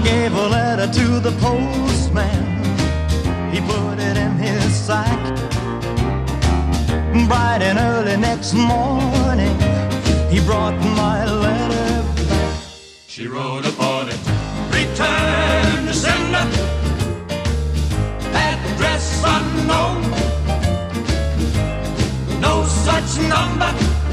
I gave a letter to the postman. He put it in his sack. Bright and early next morning, he brought my letter back. She wrote upon it, return to sender, address unknown, no such number.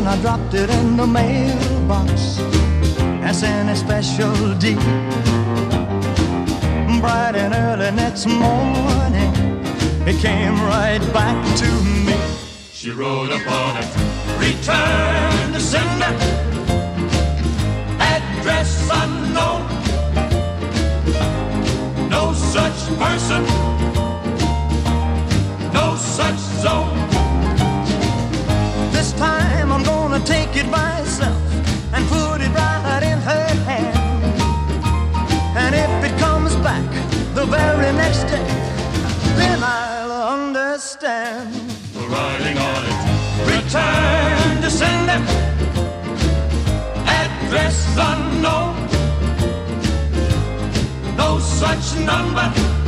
Then I dropped it in the mailbox as in a special deed. Bright and early next morning, it came right back to me. She wrote upon it, return to sender, address unknown, no such person, no such zone. Gonna take it myself and put it right in her hand. And if it comes back the very next day, then I'll understand. Writing on it, return to sender, address unknown, no such number,